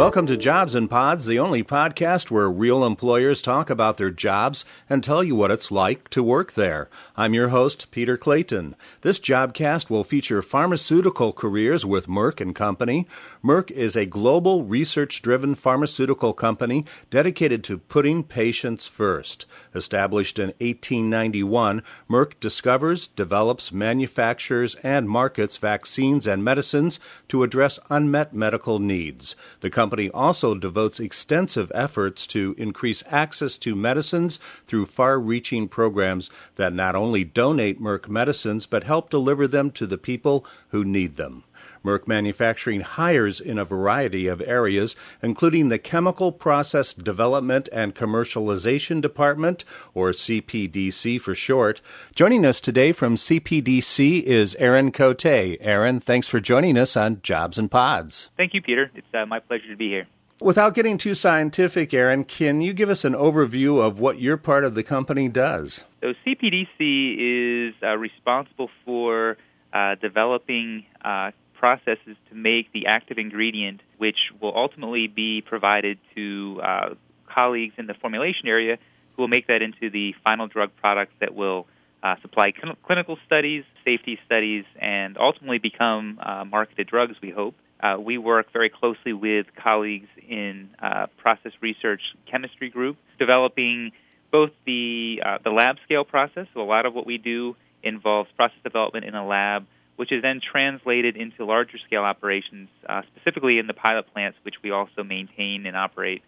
Welcome to Jobs in Pods, the only podcast where real employers talk about their jobs and tell you what it's like to work there. I'm your host, Peter Clayton. This Jobcast will feature pharmaceutical careers with Merck and Company. Merck is a global research-driven pharmaceutical company dedicated to putting patients first. Established in 1891, Merck discovers, develops, manufactures, and markets vaccines and medicines to address unmet medical needs. The company also devotes extensive efforts to increase access to medicines through far reaching programs that not only donate Merck medicines but help deliver them to the people who need them. Merck Manufacturing hires in a variety of areas, including the Chemical Process Development and Commercialization Department, or CPDC for short. Joining us today from CPDC is Aaron Cote. Aaron, thanks for joining us on Jobs in Pods. Thank you, Peter. It's uh, my pleasure to be here. Without getting too scientific, Aaron, can you give us an overview of what your part of the company does? So, CPDC is uh, responsible for uh, developing uh, processes to make the active ingredient, which will ultimately be provided to uh, colleagues in the formulation area who will make that into the final drug product that will uh, supply cl- clinical studies, safety studies, and ultimately become uh, marketed drugs, we hope. Uh, we work very closely with colleagues in uh, process research chemistry group, developing both the uh, the lab scale process. So a lot of what we do involves process development in a lab, which is then translated into larger scale operations, uh, specifically in the pilot plants, which we also maintain and operate.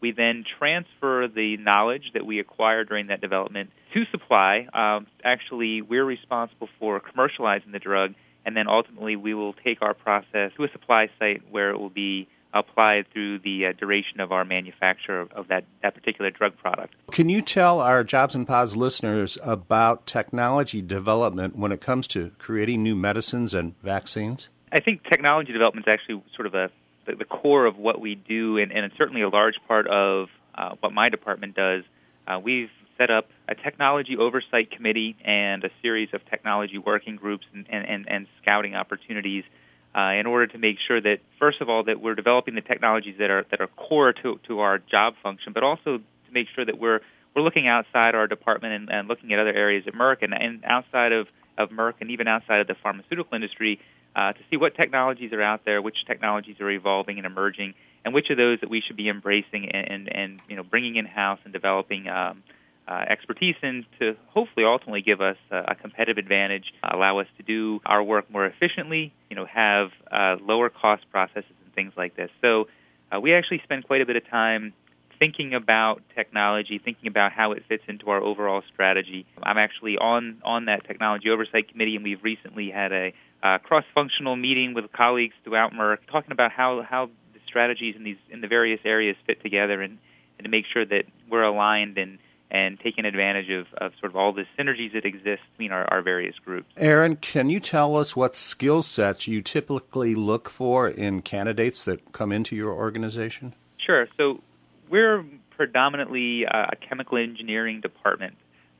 We then transfer the knowledge that we acquire during that development to supply. Um, actually, we're responsible for commercializing the drug, and then ultimately we will take our process to a supply site where it will be applied through the uh, duration of our manufacture of, that, that particular drug product. Can you tell our Jobs in Pods listeners about technology development when it comes to creating new medicines and vaccines? I think technology development is actually sort of a, the, the core of what we do, and, and, it's certainly a large part of uh, what my department does. Uh, we've set up a technology oversight committee and a series of technology working groups and, and, and scouting opportunities uh, in order to make sure that, first of all, that we're developing the technologies that are that are core to to our job function, but also to make sure that we're we're looking outside our department and, and looking at other areas at Merck and, and outside of, of Merck and even outside of the pharmaceutical industry uh, to see what technologies are out there, which technologies are evolving and emerging, and which of those that we should be embracing and, and, and you know bringing in house and developing um, uh, expertise in to hopefully ultimately give us uh, a competitive advantage, allow us to do our work more efficiently, you know, have uh, lower cost processes and things like this. So uh, we actually spend quite a bit of time thinking about technology, thinking about how it fits into our overall strategy. I'm actually on on that technology oversight committee, and we've recently had a uh, cross-functional meeting with colleagues throughout Merck, talking about how how the strategies in these in the various areas fit together, and, and to make sure that we're aligned and and taking advantage of, of sort of all the synergies that exist between our, our various groups. Aaron, can you tell us what skill sets you typically look for in candidates that come into your organization? Sure. So we're predominantly a chemical engineering department.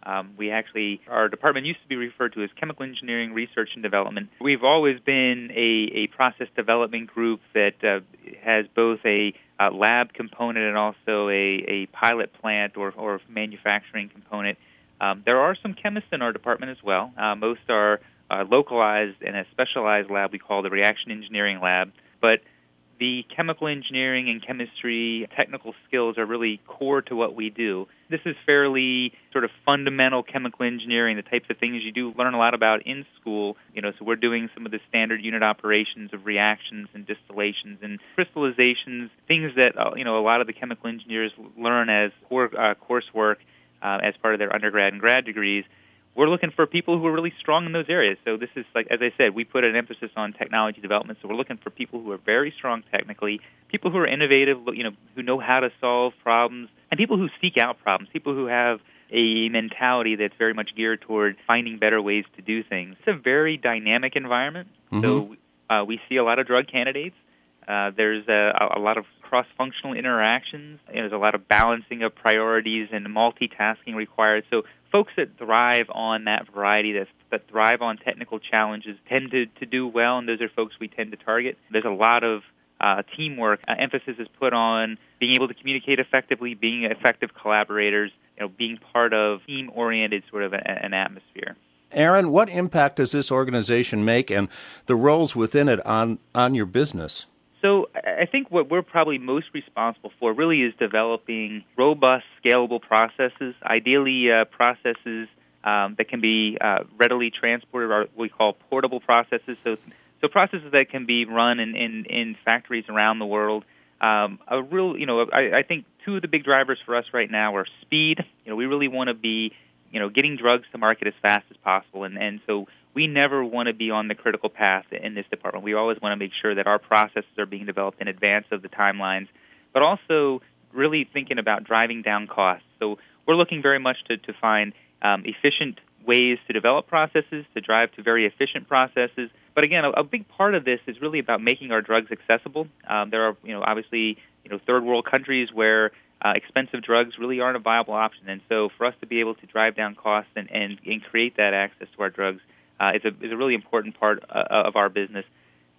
Um, we actually, our department used to be referred to as Chemical Engineering Research and Development. We've always been a, a process development group that uh, has both a, a, lab component and also a, a pilot plant or, or manufacturing component. Um, there are some chemists in our department as well. Uh, most are uh, localized in a specialized lab we call the Reaction Engineering Lab. But the chemical engineering and chemistry technical skills are really core to what we do. This is fairly sort of fundamental chemical engineering, the types of things you do learn a lot about in school. You know, so we're doing some of the standard unit operations of reactions and distillations and crystallizations, things that uh, you know a lot of the chemical engineers learn as core, uh, coursework uh, as part of their undergrad and grad degrees we're looking for people who are really strong in those areas. So this is like as I said, we put an emphasis on technology development. So we're looking for people who are very strong technically, people who are innovative, you know, who know how to solve problems, and people who seek out problems, people who have a mentality that's very much geared toward finding better ways to do things. It's a very dynamic environment. Mm-hmm. So uh, we see a lot of drug candidates. Uh, there's a, a lot of cross-functional interactions. There's a lot of balancing of priorities and multitasking required. So folks that thrive on that variety, that, that thrive on technical challenges, tend to, to do well, and those are folks we tend to target. There's a lot of uh, teamwork. Uh, emphasis is put on being able to communicate effectively, being effective collaborators, you know, being part of team-oriented sort of a, an atmosphere. Aaron, what impact does this organization make, and the roles within it on on your business? So I think what we're probably most responsible for really is developing robust, scalable processes, ideally uh, processes um, that can be uh, readily transported, or what we call portable processes. So, so processes that can be run in, in, in factories around the world. Um, a real, you know, I, I think two of the big drivers for us right now are speed. You know, we really want to be, you know, getting drugs to market as fast as possible, and and so we never want to be on the critical path in this department. We always want to make sure that our processes are being developed in advance of the timelines, but also really thinking about driving down costs. So we're looking very much to, to find um, efficient ways to develop processes, to drive to very efficient processes. But again, a, a big part of this is really about making our drugs accessible. Um, there are, you know, obviously, you know, third world countries where uh, expensive drugs really aren't a viable option, and so for us to be able to drive down costs and, and, and create that access to our drugs uh, is, a, is a really important part uh, of our business.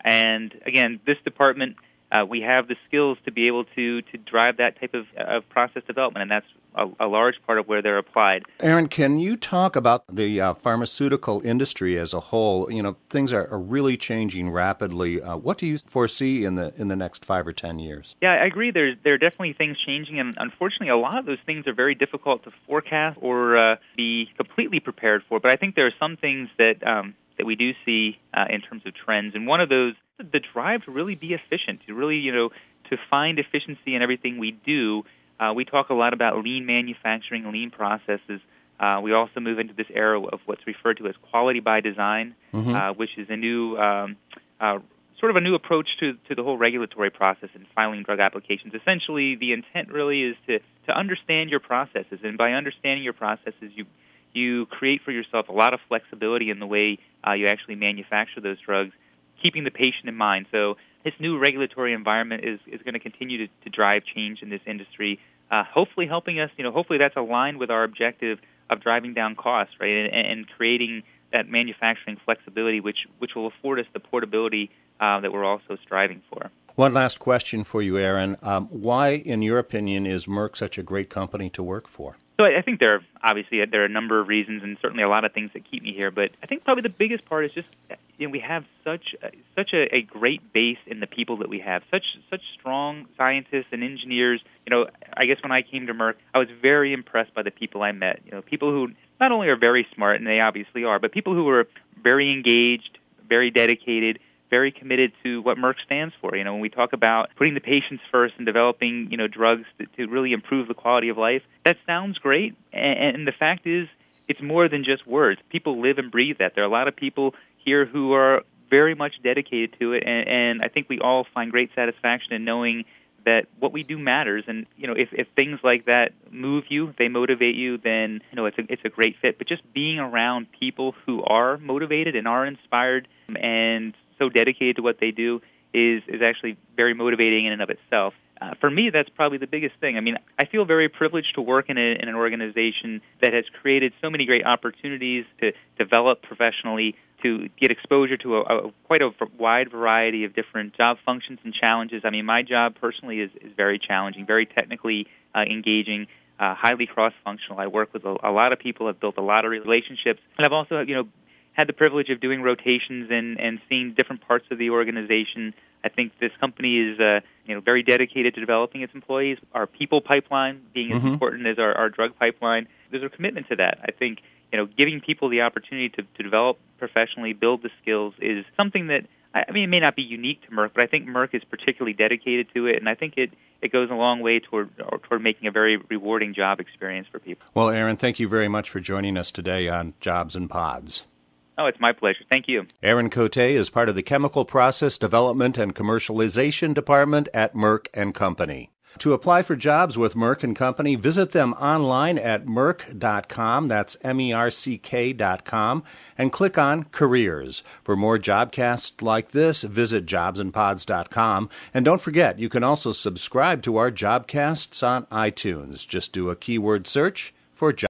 And again, this department, uh, we have the skills to be able to, to drive that type of, of process development, and that's a, a, large part of where they're applied. Aaron, can you talk about the uh, pharmaceutical industry as a whole? You know, things are, are really changing rapidly. Uh, what do you foresee in the in the next five or ten years? Yeah, I agree. There's there are definitely things changing, and unfortunately, a lot of those things are very difficult to forecast or uh, be completely prepared for. But I think there are some things that um, that we do see uh, in terms of trends, and one of those the drive to really be efficient, to really you know to find efficiency in everything we do uh, we talk a lot about lean manufacturing, lean processes. Uh, we also move into this era of what's referred to as quality by design, mm-hmm. uh, which is a new um, uh, sort of a new approach to, to the whole regulatory process and filing drug applications. Essentially, the intent really is to, to understand your processes, and by understanding your processes, you you create for yourself a lot of flexibility in the way uh, you actually manufacture those drugs, keeping the patient in mind. So this new regulatory environment is, is going to continue to, to drive change in this industry, uh, hopefully helping us, you know, hopefully that's aligned with our objective of driving down costs, right, and, and creating that manufacturing flexibility, which, which will afford us the portability uh, that we're also striving for. One last question for you, Aaron. Um, why, in your opinion, is Merck such a great company to work for? So I think there are obviously uh, there are a number of reasons, and certainly a lot of things that keep me here. But I think probably the biggest part is just uh, you know, we have such uh, such a, a great base in the people that we have, such such strong scientists and engineers. You know, I guess when I came to Merck, I was very impressed by the people I met. You know, people who not only are very smart, and they obviously are, but people who are very engaged, very dedicated, very committed to what Merck stands for. You know, when we talk about putting the patients first and developing, you know, drugs to, to really improve the quality of life, that sounds great. And, and the fact is, it's more than just words. People live and breathe that. There are a lot of people here who are very much dedicated to it, and, and I think we all find great satisfaction in knowing that what we do matters. And you know, if if things like that move you, they motivate you, then you know it's a it's a great fit. But just being around people who are motivated and are inspired and so dedicated to what they do is is actually very motivating in and of itself. Uh, for me, that's probably the biggest thing. I mean, I feel very privileged to work in, a, in an organization that has created so many great opportunities to develop professionally, to get exposure to a, a quite a wide variety of different job functions and challenges. I mean, my job personally is, is very challenging, very technically uh, engaging. Uh, highly cross-functional. I work with a, a lot of people. I've built a lot of relationships, and I've also, you know, had the privilege of doing rotations and and seeing different parts of the organization. I think this company is uh, you know very dedicated to developing its employees. Our people pipeline being mm-hmm. as important as our, our drug pipeline. There's a commitment to that. I think you know giving people the opportunity to, to develop professionally, build the skills is something that I mean, it may not be unique to Merck, but I think Merck is particularly dedicated to it, and I think it, it goes a long way toward toward making a very rewarding job experience for people. Well, Aaron, thank you very much for joining us today on Jobs in Pods. Oh, it's my pleasure. Thank you. Aaron Cote is part of the Chemical Process Development and Commercialization Department at Merck and Company. To apply for jobs with Merck and Company, visit them online at merck.com, that's M E R C K.com, and click on Careers. For more jobcasts like this, visit jobsinpods.com. And don't forget, you can also subscribe to our jobcasts on iTunes. Just do a keyword search for jobs.